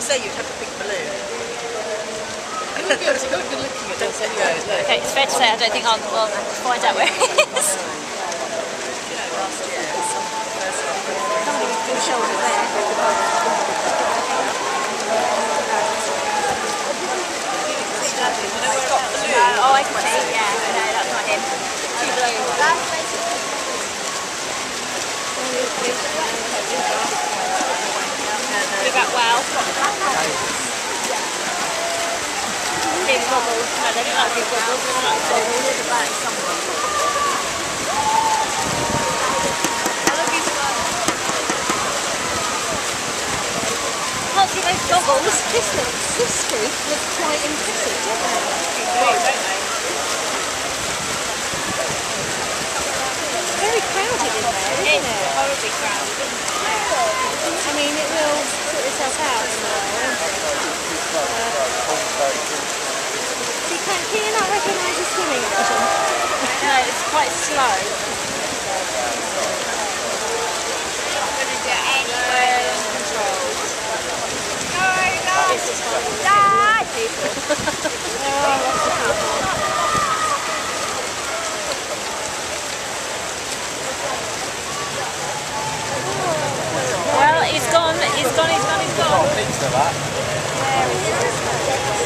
say you'd have a pink balloon. You would be to go good looking at this anyway. Look. Okay, it's fair to say I don't think I'll, I'll find out where it is. You know, last year, some of the first Somebody with full shoulder there. You know where it's got balloon? No, oh, I can see, yeah. No, that's not him. Two balloons. What about wow? Big bubbles. No, they don't like big bubbles. They like bubbles. Can't those goggles. This looks, this street looks quite impressive, don't they? Very crowded in there, isn't it? horribly crowded, isn't it? I mean, it will sort itself out in a while. You uh, can, can you not recognise your swimming action? no, it's quite slow. sei lá. É, é